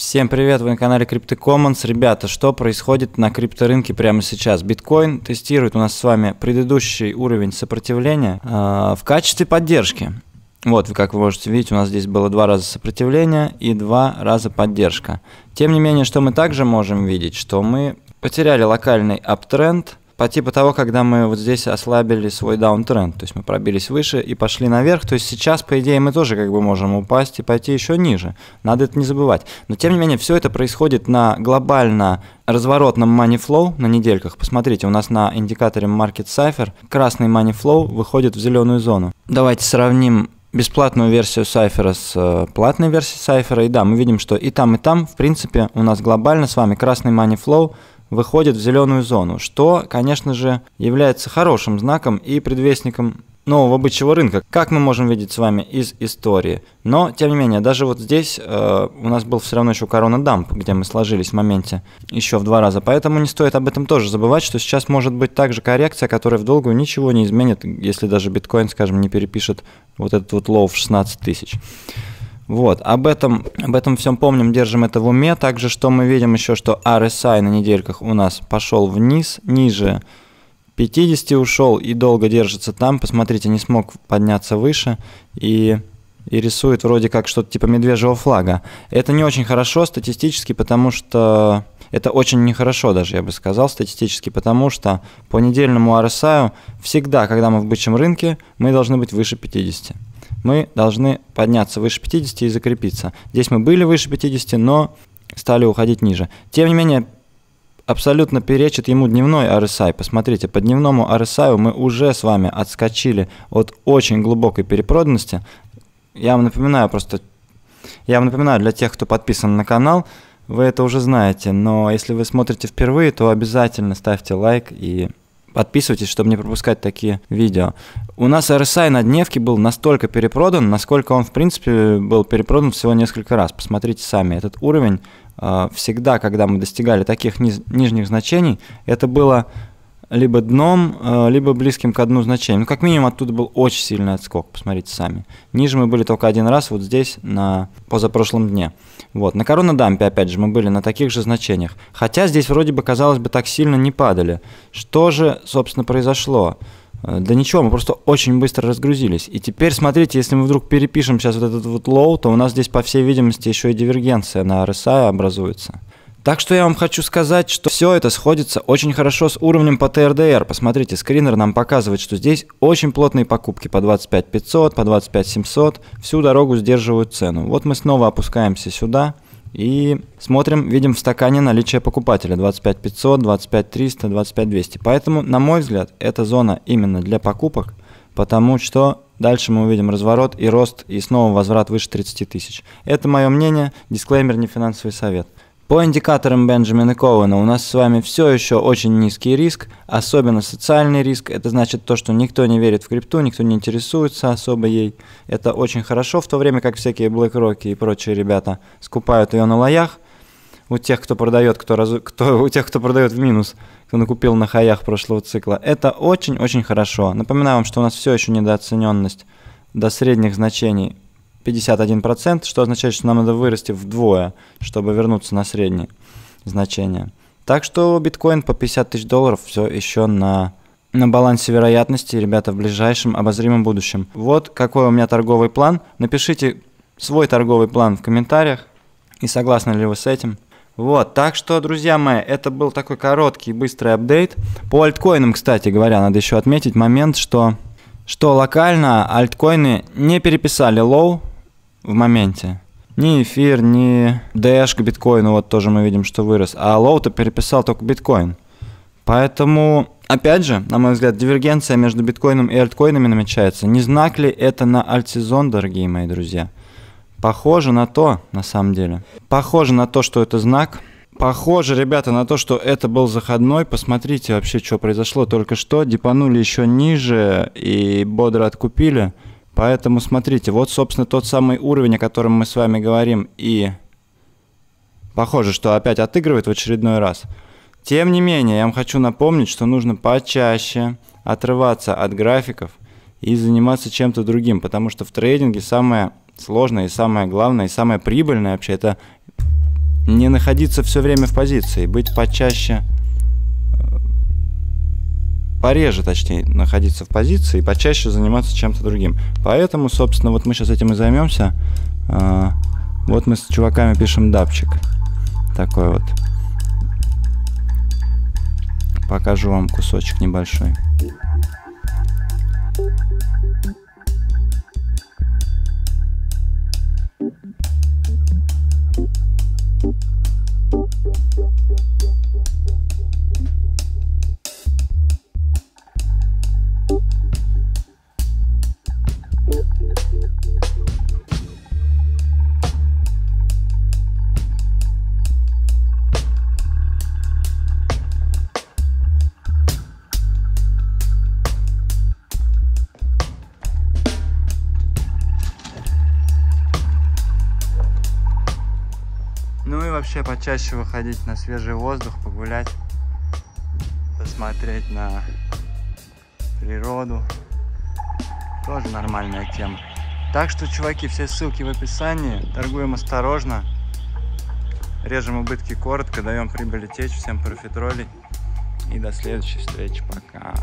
Всем привет, вы на канале CryptoCommons. Ребята, что происходит на крипторынке прямо сейчас? Биткоин тестирует у нас с вами предыдущий уровень сопротивления э, в качестве поддержки. Вот, как вы можете видеть, у нас здесь было два раза сопротивление и два раза поддержка. Тем не менее, что мы также можем видеть, что мы потеряли локальный аптренд по типу того, когда мы вот здесь ослабили свой даунтренд, то есть мы пробились выше и пошли наверх, то есть сейчас, по идее, мы тоже как бы можем упасть и пойти еще ниже, надо это не забывать. Но тем не менее, все это происходит на глобально разворотном money flow на недельках. Посмотрите, у нас на индикаторе Market Cipher красный money flow выходит в зеленую зону. Давайте сравним бесплатную версию Сайфера с э, платной версией Сайфера. И да, мы видим, что и там, и там, в принципе, у нас глобально с вами красный money flow выходит в зеленую зону, что, конечно же, является хорошим знаком и предвестником нового бычьего рынка, как мы можем видеть с вами из истории. Но, тем не менее, даже вот здесь э, у нас был все равно еще корона дамп, где мы сложились в моменте еще в два раза. Поэтому не стоит об этом тоже забывать, что сейчас может быть также коррекция, которая в долгую ничего не изменит, если даже биткоин, скажем, не перепишет вот этот вот low в 16 тысяч. Вот, об этом, об этом всем помним, держим это в уме. Также, что мы видим еще, что RSI на недельках у нас пошел вниз, ниже 50 ушел и долго держится там. Посмотрите, не смог подняться выше и, и рисует вроде как что-то типа медвежьего флага. Это не очень хорошо статистически, потому что... Это очень нехорошо даже, я бы сказал, статистически, потому что по недельному RSI всегда, когда мы в бычьем рынке, мы должны быть выше 50 мы должны подняться выше 50 и закрепиться. Здесь мы были выше 50, но стали уходить ниже. Тем не менее, абсолютно перечит ему дневной RSI. Посмотрите, по дневному RSI мы уже с вами отскочили от очень глубокой перепроданности. Я вам напоминаю просто, я вам напоминаю для тех, кто подписан на канал, вы это уже знаете, но если вы смотрите впервые, то обязательно ставьте лайк и Подписывайтесь, чтобы не пропускать такие видео. У нас RSI на дневке был настолько перепродан, насколько он, в принципе, был перепродан всего несколько раз. Посмотрите сами, этот уровень э, всегда, когда мы достигали таких низ, нижних значений, это было либо дном, э, либо близким к одну значению. Ну, как минимум, оттуда был очень сильный отскок, посмотрите сами. Ниже мы были только один раз, вот здесь, на позапрошлом дне. Вот, на коронадампе, опять же, мы были на таких же значениях. Хотя здесь вроде бы, казалось бы, так сильно не падали. Что же, собственно, произошло? Да ничего, мы просто очень быстро разгрузились. И теперь смотрите, если мы вдруг перепишем сейчас вот этот вот low, то у нас здесь, по всей видимости, еще и дивергенция на RSI образуется. Так что я вам хочу сказать, что все это сходится очень хорошо с уровнем по TRDR. Посмотрите, скринер нам показывает, что здесь очень плотные покупки по 25 500, по 25 700. Всю дорогу сдерживают цену. Вот мы снова опускаемся сюда и смотрим, видим в стакане наличие покупателя 25 500, 25 300, 25 200. Поэтому, на мой взгляд, эта зона именно для покупок, потому что Дальше мы увидим разворот и рост, и снова возврат выше 30 тысяч. Это мое мнение, дисклеймер, не финансовый совет. По индикаторам Бенджамина Коуэна у нас с вами все еще очень низкий риск, особенно социальный риск. Это значит то, что никто не верит в крипту, никто не интересуется особо ей. Это очень хорошо, в то время как всякие BlackRock и прочие ребята скупают ее на лоях. У тех, кто продает, кто, раз... кто... у тех, кто продает в минус, кто накупил на хаях прошлого цикла. Это очень-очень хорошо. Напоминаю вам, что у нас все еще недооцененность до средних значений 51%, что означает, что нам надо вырасти вдвое, чтобы вернуться на среднее значение. Так что биткоин по 50 тысяч долларов все еще на, на балансе вероятности, ребята, в ближайшем обозримом будущем. Вот какой у меня торговый план. Напишите свой торговый план в комментариях и согласны ли вы с этим. Вот, так что, друзья мои, это был такой короткий, быстрый апдейт. По альткоинам, кстати говоря, надо еще отметить момент, что, что локально альткоины не переписали low, в моменте. Ни эфир, ни Dash к биткоину, вот тоже мы видим, что вырос. А low -то переписал только биткоин. Поэтому, опять же, на мой взгляд, дивергенция между биткоином и альткоинами намечается. Не знак ли это на альтсезон, дорогие мои друзья? Похоже на то, на самом деле. Похоже на то, что это знак. Похоже, ребята, на то, что это был заходной. Посмотрите вообще, что произошло только что. Дипанули еще ниже и бодро откупили. Поэтому смотрите, вот, собственно, тот самый уровень, о котором мы с вами говорим, и похоже, что опять отыгрывает в очередной раз. Тем не менее, я вам хочу напомнить, что нужно почаще отрываться от графиков и заниматься чем-то другим, потому что в трейдинге самое сложное и самое главное, и самое прибыльное вообще это не находиться все время в позиции, быть почаще, пореже, точнее, находиться в позиции и почаще заниматься чем-то другим. Поэтому, собственно, вот мы сейчас этим и займемся. А, вот мы с чуваками пишем дапчик. Такой вот. Покажу вам кусочек небольшой. Вообще почаще выходить на свежий воздух, погулять, посмотреть на природу. Тоже нормальная тема. Так что, чуваки, все ссылки в описании. Торгуем осторожно. Режем убытки коротко, даем прибыли течь. Всем профитролей. И до следующей встречи. Пока.